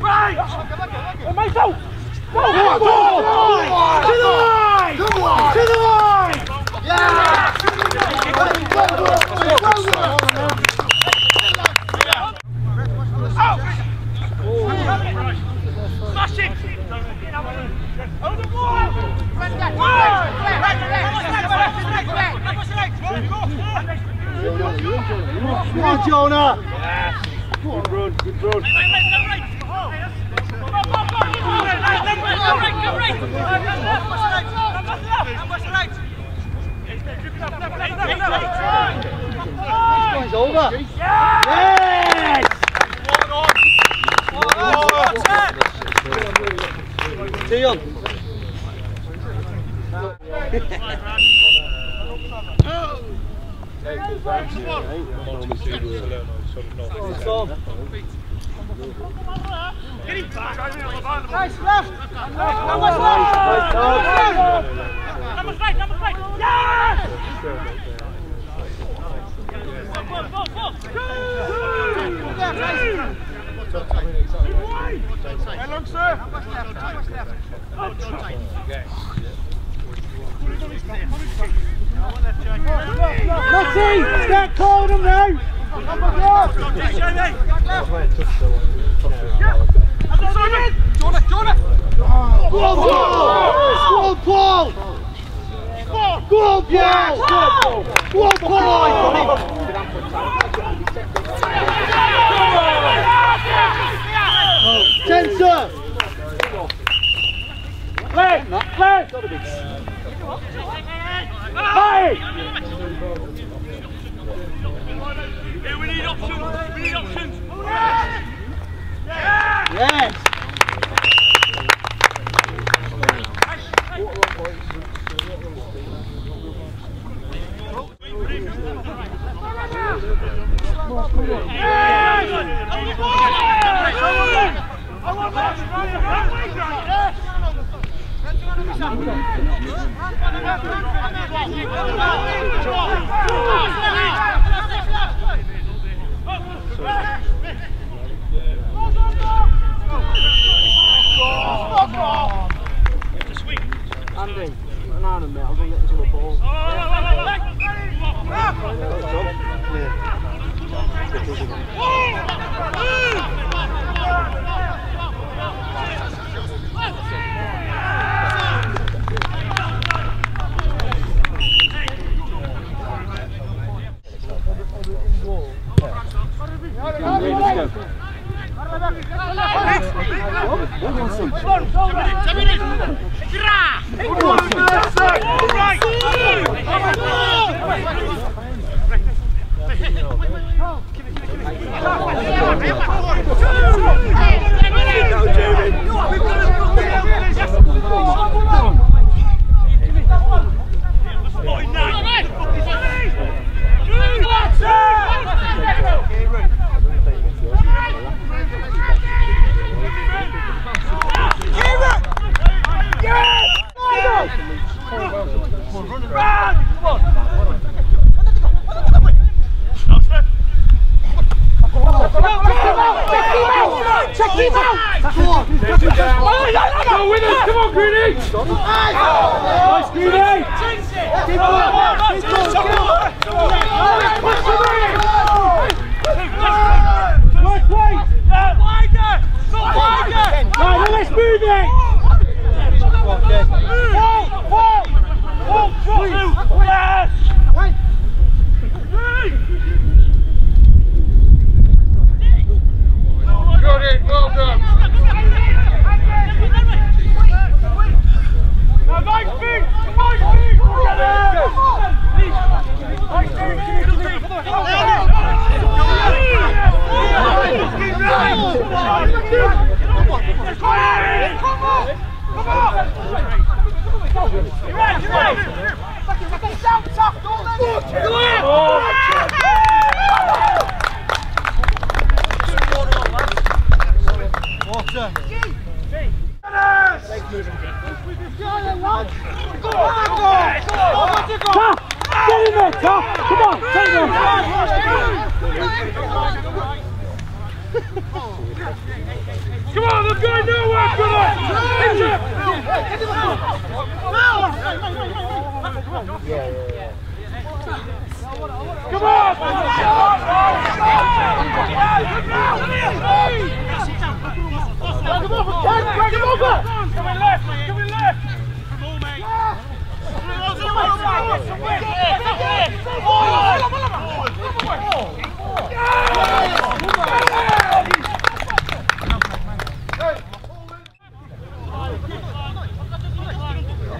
Right! Oh! Come on, Jonah. Come Good run, good Come This Come over. Come Yes! Come on. Come on. Come on. Come on. Come on. Straight! Yes! Well done, sir. Lottie, start calling them now! Jonah, Jonah! Go on, Paul! Go on, Paul! Go on, Paul! Go on, Paul! Sensor! Play! Play! Play! Here we need options, we need options! Yes! Andy, a minute, I'll go get this little well done! Come on, take him! Come on, they're going nowhere, come on! Hit it! Come on! Come over! Come in left, come in left!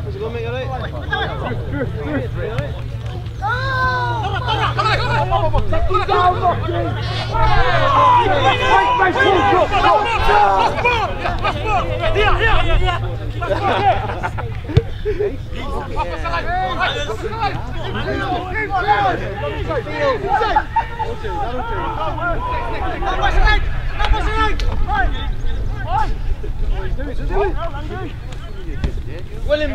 How's it going, mate? You alright? William,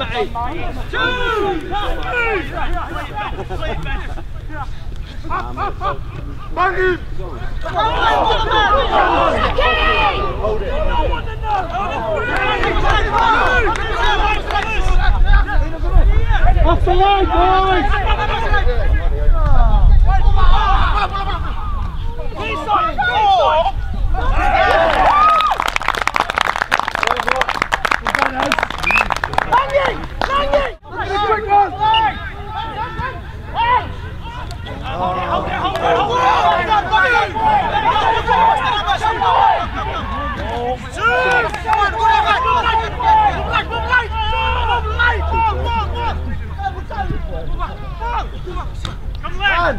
the line, boys! Quick one! Come left! Left! Come on, guys! Quick! Down the way! Down the way! Come left! Come left! Keep going across! Keep going across!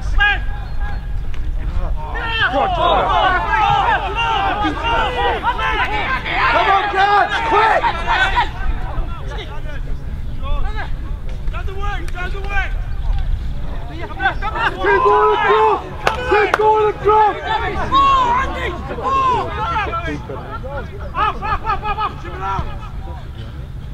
Up! Up! Up! Up! Up! Chip it out!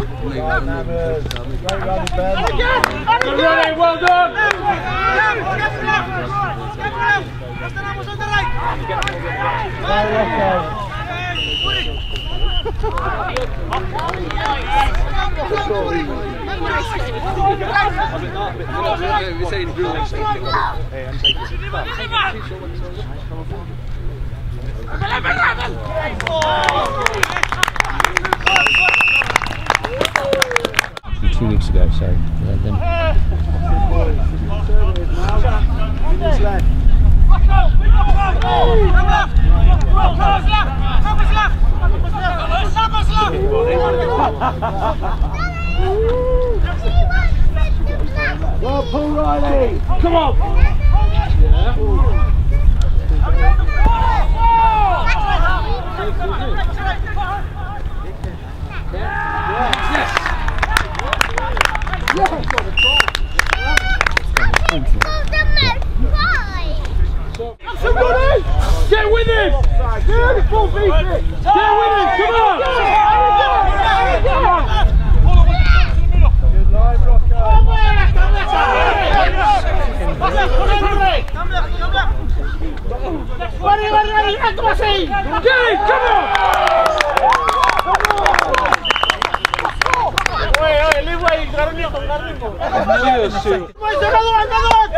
Kick more! Good running, well done! Two weeks ago, so Well, Paul Riley! Come on! Somebody! Get with him! Beautiful, Vicky! Get with him! Come on! Come on! Get it! Come on! Garminho, Garminho. Vai, jogador, jogador.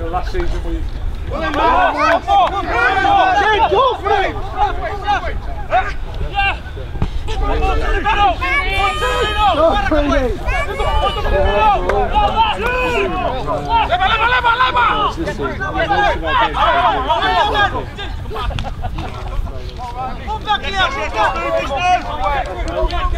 Eu lascei de muito. Quem sofre? Leva, leva, leva, leva! Vamos daqui, a gente!